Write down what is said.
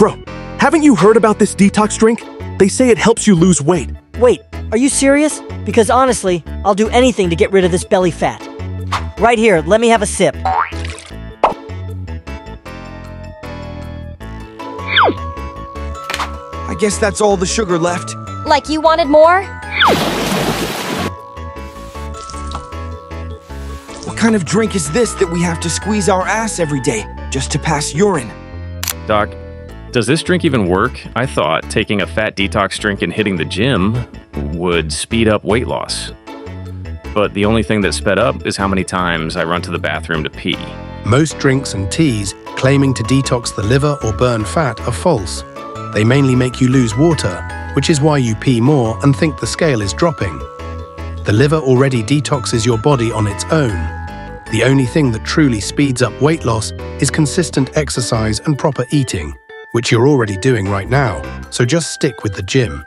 Bro, haven't you heard about this detox drink? They say it helps you lose weight. Wait, are you serious? Because honestly, I'll do anything to get rid of this belly fat. Right here, let me have a sip. I guess that's all the sugar left. Like you wanted more? What kind of drink is this that we have to squeeze our ass every day just to pass urine? Doc, does this drink even work? I thought taking a fat detox drink and hitting the gym would speed up weight loss. But the only thing that sped up is how many times I run to the bathroom to pee. Most drinks and teas claiming to detox the liver or burn fat are false. They mainly make you lose water, which is why you pee more and think the scale is dropping. The liver already detoxes your body on its own. The only thing that truly speeds up weight loss is consistent exercise and proper eating, which you're already doing right now, so just stick with the gym.